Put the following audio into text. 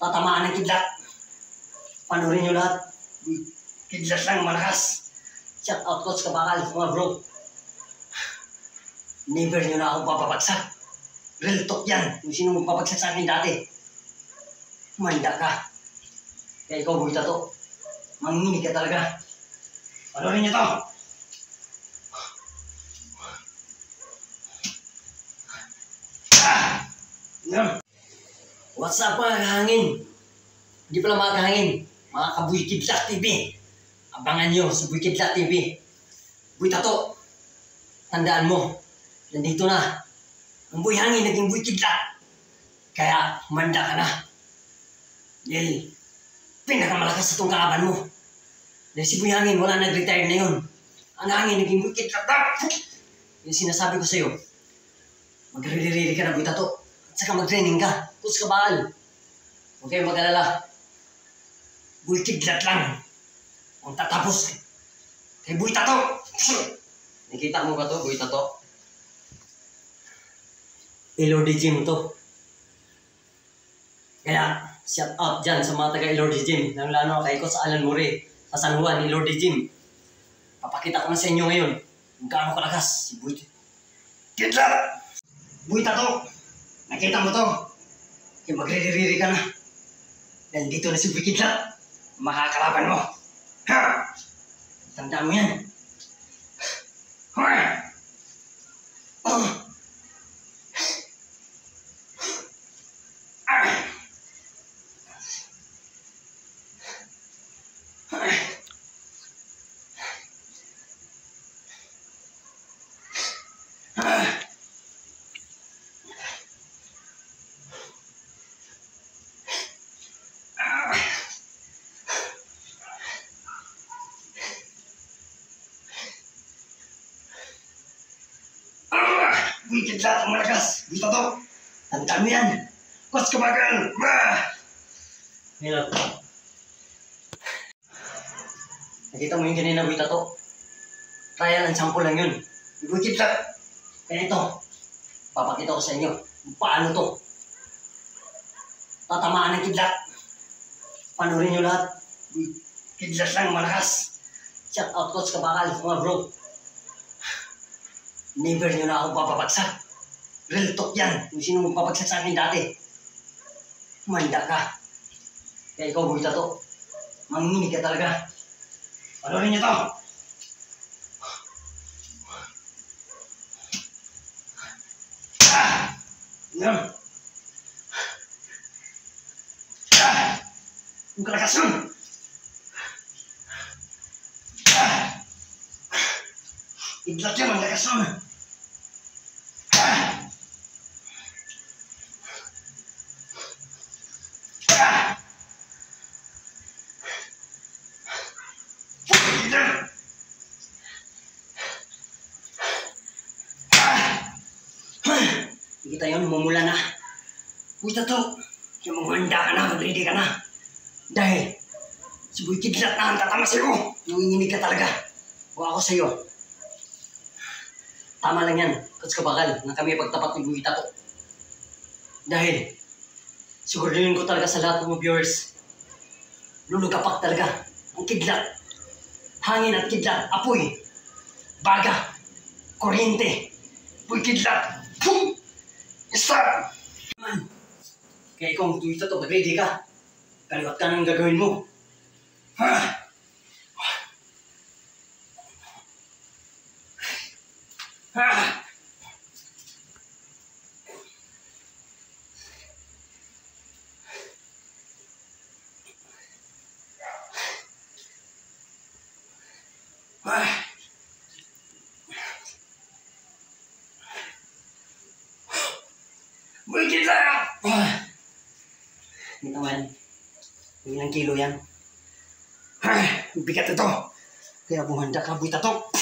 tatamaan ng kidlat. Panurin nyo lahat. Kidlat lang, malakas. Shout out coach kabakal, mga bro. Never nyo na akong papabagsak. Real talk yan. Kung sino magpapagsak sa akin dati. Manda ka. Kaya ikaw, buhita to. Manginginig ka talaga. Panurin nyo to. Ah! Yan. What's up mga kahangin? Hindi pala mga kahangin. Mga kabuy kidlat TV. Abangan nyo sa Kidlat TV. Buy Tato. Tandaan mo. Nandito na. Ang buhay naging buhay. Kaya manda ka na. Dahil pinakamalakas sa itong kaaban mo. Dahil si buhay wala nag-retire na yun. Ang hangin naging buhay kidlat. Yung sinasabi ko sa'yo, magre-re-re ka na buhay tato. At saka mag-training ka. Kus ka baal. Huwag kayong mag-alala. Buhay kidlat lang. Ang tatapos kay buhay tato. Nakita mo ba to, buhay tato? Elordi Gym to. Kaya, shout out dyan sa mga taga Elordi Gym. Lalo lalo kay Coach Alan Mure sa San Juan, Elordi Gym. Papakita ko na sa inyo ngayon kung gaano kalakas si Buy. Kidlat! Buy tato! Nakita mo to? Kaya magre-re-re ka na. Dahil dito na si Buy Kidlat. Makakalaban mo. Ha! Tandaan mo yan. Wikid lahat ang malakas. Dito to. Tandaan mo yan. Kos kabagal. Ah! Hirap. Nakita mo yung kanina buwita to. Trial and sample lang yun. Wikid lang. Kaya ito. Papakita ko sa inyo. Paano to. Tatamaan ng kidlat. Panurin nyo lahat. Kidlat lang malakas. Shout out coach kabakal, mga bro. Never nyo na akong papabagsak. Real talk yan. Kung sino magpapagsak sa akin dati. Manda ka. Kaya ikaw, buhita to. Manginginig ka talaga. Panorin nyo to. Ah! Yan. Ah! Ang kalakas nun. Ah! Idlat yan ang lakas nun. Ah! Ah! Idlat! Ah! Kita yun, mumula na. Kita to, yung maghanda ka na, mag-ready ka na. Dahil, si Boy Kidlat na ang tatama sa'yo. Nanginginig ka talaga. Huwag ako sa'yo. Tama lang yan, Coach Kabakal, na kami pagtapat ni Buhita ko. Dahil, siguraduhin ko talaga sa lahat ng mga viewers, lulugapak talaga ang kidlat. Hangin at kidlat, apoy, baga, kuryente, Uy, kidlat! Pum! Start! Man, kaya ikaw ang Buhita to, mag-ready ka. Kaliwat ka nang gagawin mo. Ha? Ha? Ah. Wait lang! Ah. Ito man. Ilang kilo yan. Ah, bigat ito. Kaya kung handa ka, buita to.